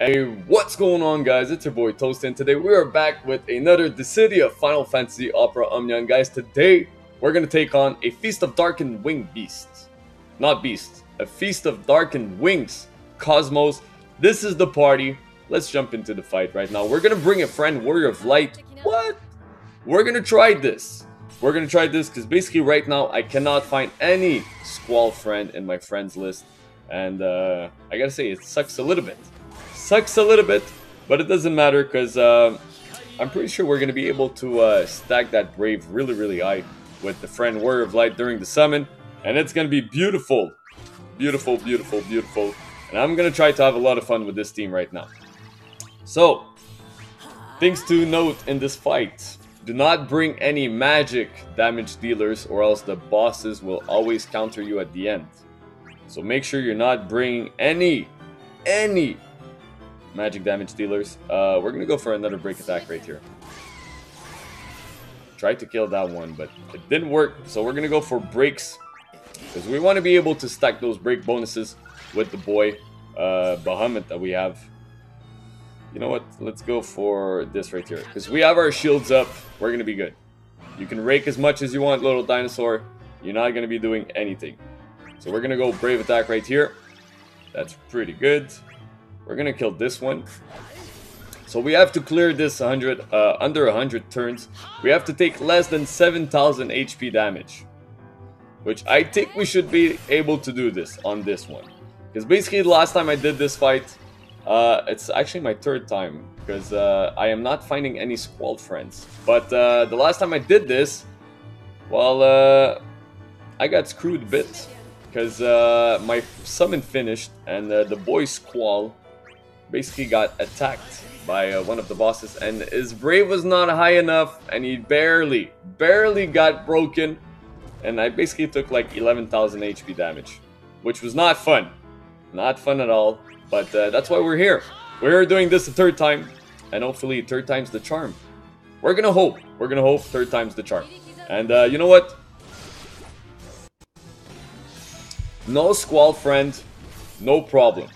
Hey, what's going on guys? It's your boy Toast and today we are back with another Dissidia Final Fantasy Opera Omnia. Guys, today we're gonna take on a Feast of Darkened Wing Beasts. Not Beasts, a Feast of Darkened Wings. Cosmos, this is the party. Let's jump into the fight right now. We're gonna bring a friend, Warrior of Light. What? We're gonna try this. We're gonna try this because basically right now I cannot find any Squall friend in my friends list. And uh, I gotta say, it sucks a little bit. Sucks a little bit, but it doesn't matter because uh, I'm pretty sure we're going to be able to uh, stack that Brave really, really high with the friend Warrior of Light during the summon. And it's going to be beautiful. Beautiful, beautiful, beautiful. And I'm going to try to have a lot of fun with this team right now. So, things to note in this fight. Do not bring any magic damage dealers or else the bosses will always counter you at the end. So make sure you're not bringing any, any magic damage dealers. Uh, we're gonna go for another break attack right here. Tried to kill that one, but it didn't work. So we're gonna go for breaks. Because we want to be able to stack those break bonuses with the boy uh, Bahamut that we have. You know what? Let's go for this right here. Because we have our shields up. We're gonna be good. You can rake as much as you want, little dinosaur. You're not gonna be doing anything. So we're gonna go brave attack right here. That's pretty good. We're gonna kill this one. So we have to clear this 100 uh, under 100 turns. We have to take less than 7,000 HP damage. Which I think we should be able to do this on this one. Because basically the last time I did this fight, uh, it's actually my third time. Because uh, I am not finding any Squall friends. But uh, the last time I did this, well, uh, I got screwed a bit. Because uh, my summon finished and the boy Squall basically got attacked by uh, one of the bosses and his brave was not high enough and he barely, barely got broken and I basically took like 11,000 HP damage, which was not fun. Not fun at all, but uh, that's why we're here. We're doing this a third time and hopefully third time's the charm. We're gonna hope, we're gonna hope third time's the charm. And uh, you know what? No squall friend, no problem.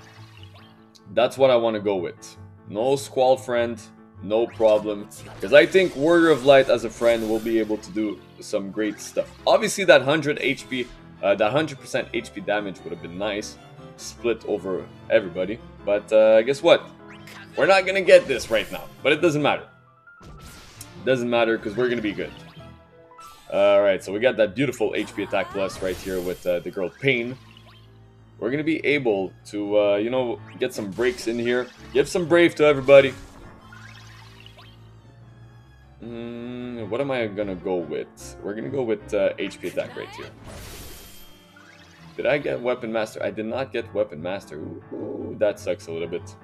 That's what I want to go with. No Squall friend, no problem. Because I think Warrior of Light as a friend will be able to do some great stuff. Obviously that 100 HP, uh, that 100% HP damage would have been nice. Split over everybody. But uh, guess what? We're not going to get this right now. But it doesn't matter. It doesn't matter because we're going to be good. Alright, so we got that beautiful HP attack plus right here with uh, the girl Paine we're going to be able to, uh, you know, get some breaks in here. Give some brave to everybody. Mm, what am I going to go with? We're going to go with uh, HP attack right here. Did I get Weapon Master? I did not get Weapon Master. Ooh, ooh, that sucks a little bit.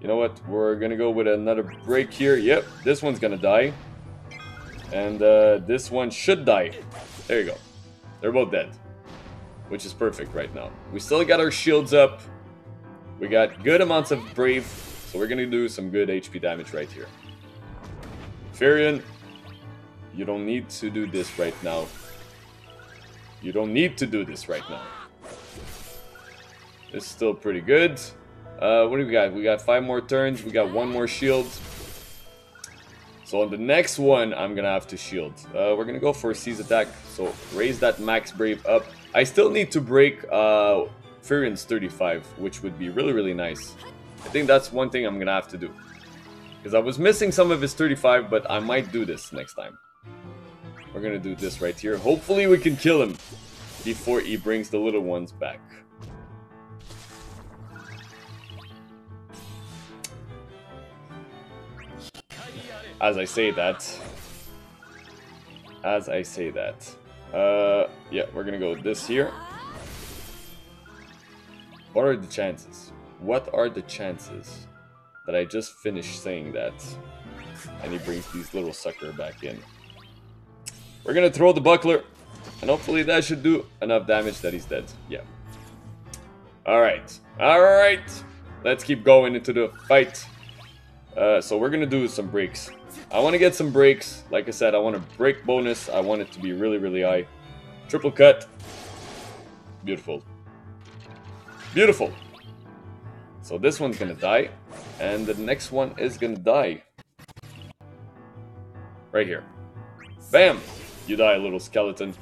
You know what? We're going to go with another break here. Yep, this one's going to die. And uh, this one should die. There you go. They're both dead which is perfect right now. We still got our shields up. We got good amounts of Brave, so we're gonna do some good HP damage right here. Firion, you don't need to do this right now. You don't need to do this right now. It's still pretty good. Uh, what do we got? We got five more turns. We got one more shield. So on the next one, I'm gonna have to shield. Uh, we're gonna go for a seize attack. So raise that max brave up. I still need to break uh, Firion's 35, which would be really, really nice. I think that's one thing I'm gonna have to do. Because I was missing some of his 35, but I might do this next time. We're gonna do this right here. Hopefully we can kill him before he brings the little ones back. As I say that, as I say that, uh, yeah, we're gonna go this here. What are the chances? What are the chances that I just finished saying that and he brings these little sucker back in? We're gonna throw the buckler and hopefully that should do enough damage that he's dead. Yeah. Alright. Alright. Let's keep going into the fight. Uh, so we're gonna do some breaks. I want to get some breaks. Like I said, I want a break bonus. I want it to be really, really high. Triple cut. Beautiful. Beautiful. So this one's gonna die, and the next one is gonna die. Right here. Bam! You die, little skeleton.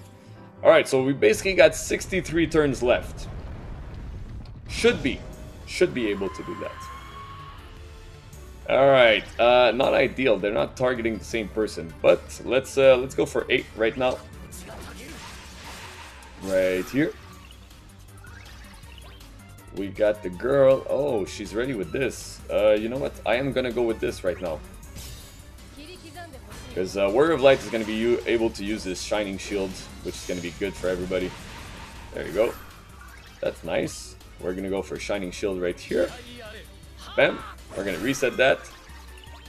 Alright, so we basically got 63 turns left. Should be. Should be able to do that. Alright, uh, not ideal. They're not targeting the same person. But let's uh, let's go for 8 right now. Right here. We got the girl. Oh, she's ready with this. Uh, you know what? I am gonna go with this right now. Because uh, Warrior of Light is to be able to use this Shining Shield, which is to be good for everybody. There you go. That's nice. We're to go for Shining Shield right here. Bam. We're to reset that.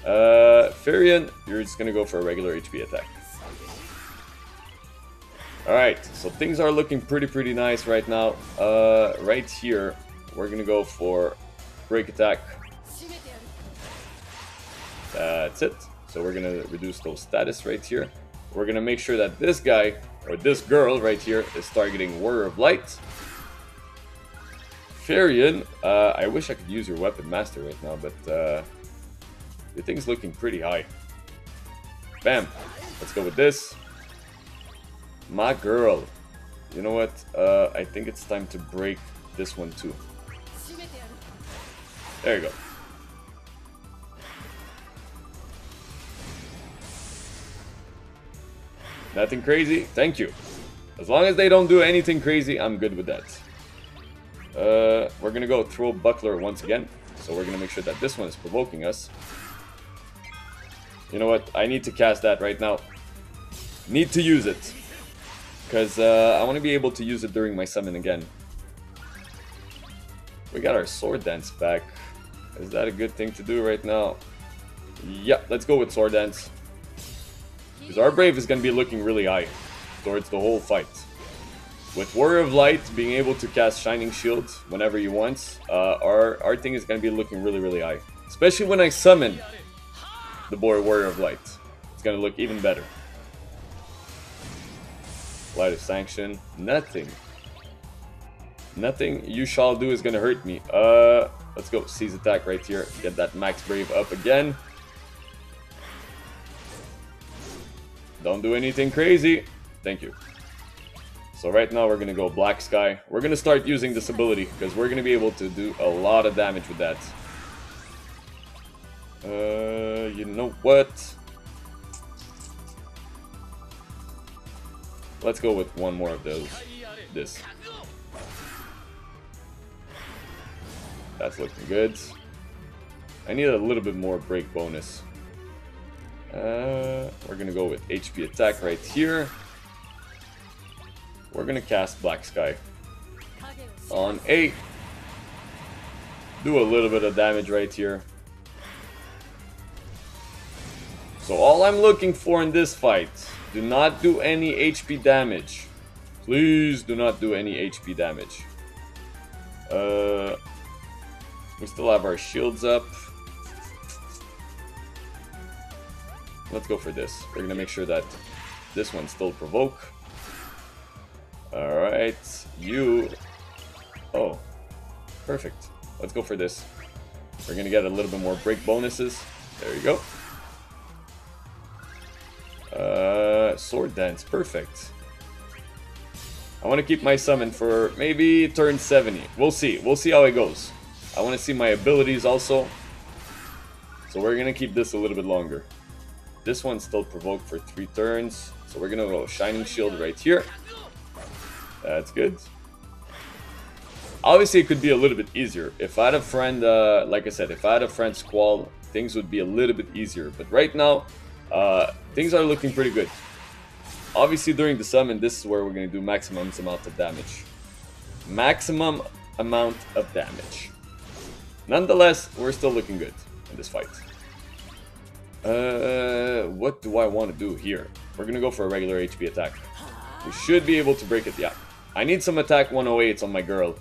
Uh, Firion, you're just to go for a regular HP attack. Alright, so things are looking pretty, pretty nice right now. Uh, right here, we're to go for Break Attack. That's it. So we're gonna reduce those status right here. We're gonna make sure that this guy, or this girl right here, is targeting Warrior of Light. Firion, uh, I wish I could use your Weapon Master right now, but uh, the thing's looking pretty high. Bam! Let's go with this. My girl. You know what? Uh, I think it's time to break this one too. There you go. Nothing crazy? Thank you. As long as they don't do anything crazy, I'm good with that. Uh, we're gonna go throw Buckler once again. So we're gonna make sure that this one is provoking us. You know what? I need to cast that right now. Need to use it. Because uh, I want to be able to use it during my summon again. We got our Sword Dance back. Is that a good thing to do right now? Yeah, let's go with Sword Dance. Because our Brave is going to be looking really high towards the whole fight. With Warrior of Light being able to cast Shining Shield whenever you want, uh, our, our thing is going to be looking really, really high. Especially when I summon the boy Warrior of Light. It's going to look even better. Light of Sanction. Nothing. Nothing you shall do is going to hurt me. Uh, let's go. Seize attack right here. Get that Max Brave up again. Don't do anything crazy. Thank you. So right now we're to go Black Sky. We're to start using this ability because we're to be able to do a lot of damage with that. Uh, you know what? Let's go with one more of those. This. That's looking good. I need a little bit more break bonus. Uh, we're gonna go with HP attack right here. We're gonna cast Black Sky on 8. Do a little bit of damage right here. So all I'm looking for in this fight, do not do any HP damage. Please do not do any HP damage. Uh, we still have our shields up. Let's go for this. We're gonna make sure that this one still provoke. Alright, you... Oh, perfect. Let's go for this. We're gonna get a little bit more break bonuses. There you go. Uh, sword dance, perfect. I want to keep my summon for maybe turn 70. We'll see. We'll see how it goes. I want to see my abilities also. So we're going to keep this a little bit longer. This one's still provoked for three turns. So we're going to go Shining Shield right here. That's good. Obviously, it could be a little bit easier. If I had a friend, uh, like I said, if I had a friend Squall, things would be a little bit easier. But right now, uh, things are looking pretty good. Obviously, during the summon, this is where we're going to do maximum amount of damage. Maximum amount of damage. Nonetheless, we're still looking good in this fight. Uh, what do I want to do here? We're going to go for a regular HP attack. We should be able to break it, yeah. I need some attack 108s on my girl.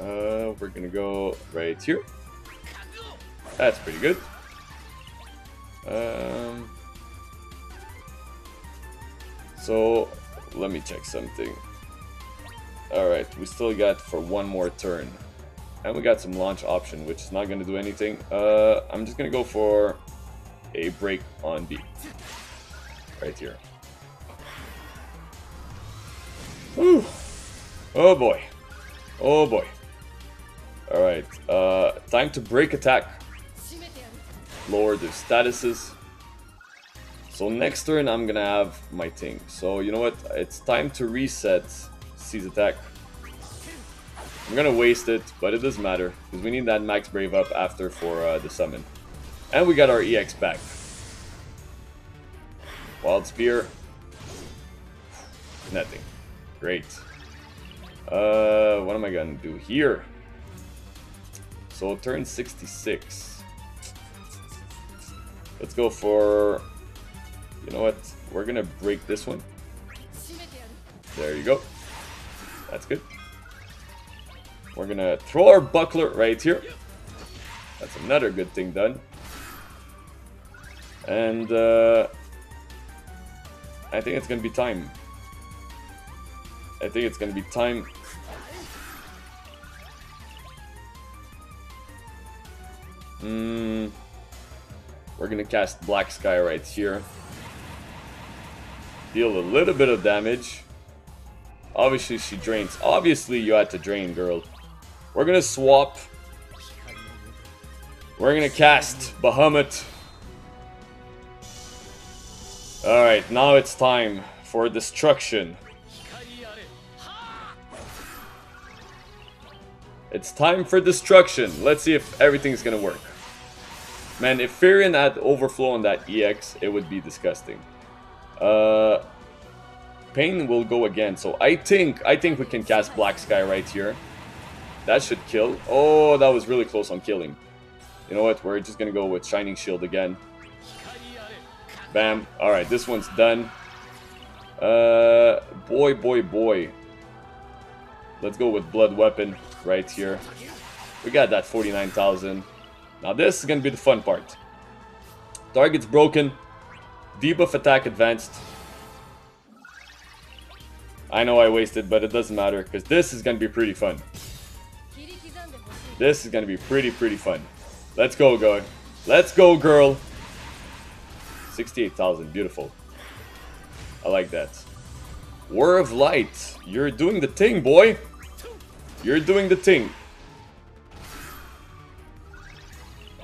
Uh, we're to go right here. That's pretty good. Um, so, let me check something. Alright, we still got for one more turn. And we got some launch option, which is not going to do anything. Uh, I'm just going to go for a break on B. Right here. Oh boy. Oh boy. Alright, uh, time to break attack. Lower the statuses. So next turn I'm gonna have my thing. So you know what? It's time to reset Seize Attack. I'm gonna waste it, but it doesn't matter. Because we need that max brave up after for uh, the summon. And we got our EX back. Wild Spear. Nothing. Great. Uh, what am I gonna do here? So turn 66. Let's go for... You know what? We're gonna break this one. There you go. That's good. We're gonna throw our buckler right here. That's another good thing done. And uh, I think it's gonna be time. I think it's gonna be time. Hmm. We're gonna cast Black Sky right here. Deal a little bit of damage. Obviously she drains. Obviously you had to drain, girl. We're gonna swap. We're gonna cast Bahamut. Alright, now it's time for destruction. It's time for destruction. Let's see if everything's gonna work. Man, if Firion had overflow on that EX, it would be disgusting. Uh, Paine will go again, so I think I think we can cast Black Sky right here. That should kill. Oh, that was really close on killing. You know what? We're just gonna go with Shining Shield again. Bam. Alright, this one's done. Uh, boy, boy, boy. Let's go with Blood Weapon right here. We got that 49,000. Now this is going to be the fun part. Target's broken. Debuff attack advanced. I know I wasted, but it doesn't matter, because this is going to be pretty fun. This is going to be pretty, pretty fun. Let's go, go. Let's go, girl. 68,000, beautiful. I like that. War of Light, you're doing the thing, boy. You're doing the thing.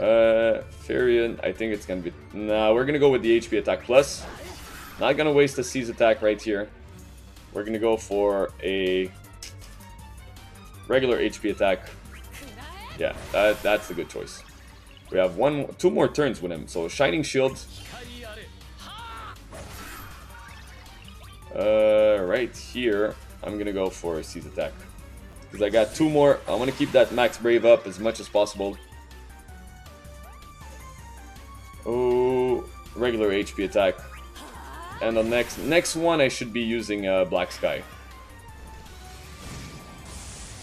Uh, I think it's gonna be... Nah, we're gonna go with the HP attack plus. Not gonna waste a seize attack right here. We're gonna go for a regular HP attack. Yeah, that, that's a good choice. We have one, two more turns with him. So Shining Shield. Uh, right here, I'm gonna go for a seize attack. Because I got two more. I want to keep that max brave up as much as possible. Oh, regular HP attack. And the next next one I should be using uh, Black Sky.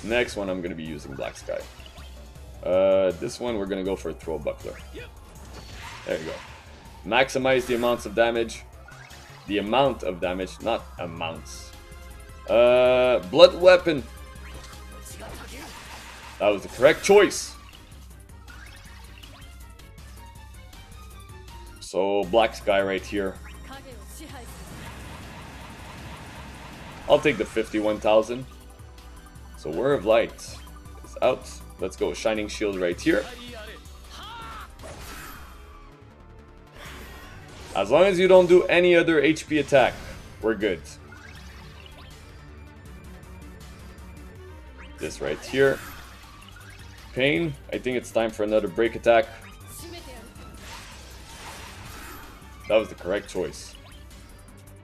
Next one I'm gonna be using Black Sky. Uh, this one we're gonna go for throw buckler. There you go. Maximize the amounts of damage. The amount of damage, not amounts. Uh, blood weapon. That was the correct choice. So black sky right here. I'll take the 51,000. So War of Light is out. Let's go Shining Shield right here. As long as you don't do any other HP attack, we're good. This right here. Paine, I think it's time for another break attack. That was the correct choice.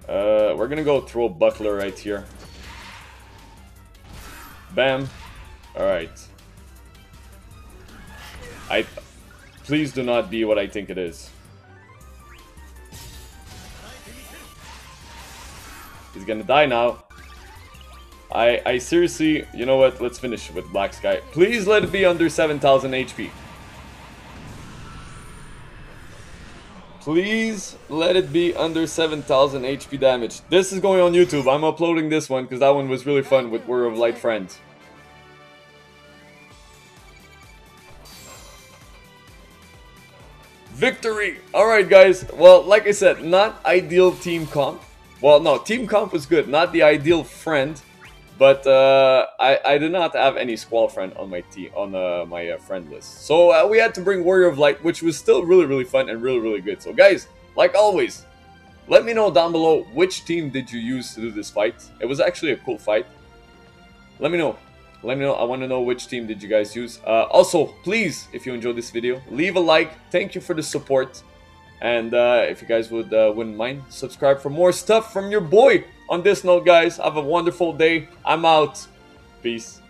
Uh, we're gonna go throw Buckler right here. Bam. Alright. I... Please do not be what I think it is. He's gonna die now. I, I seriously, you know what, let's finish with Black Sky. Please let it be under 7,000 HP. Please let it be under 7,000 HP damage. This is going on YouTube. I'm uploading this one because that one was really fun with War of Light friends. Victory! Alright guys, well like I said, not ideal team comp. Well no, team comp was good, not the ideal friend. But uh, I, I did not have any Squall friend on my team on uh, my uh, friend list. So uh, we had to bring Warrior of Light, which was still really really fun and really really good. So guys, like always, let me know down below which team did you use to do this fight. It was actually a cool fight. Let me know. Let me know. I want to know which team did you guys use. Uh, also, please, if you enjoyed this video, leave a like. Thank you for the support. And uh, if you guys would wouldn't mind, subscribe for more stuff from your boy. On this note, guys, have a wonderful day. I'm out. Peace.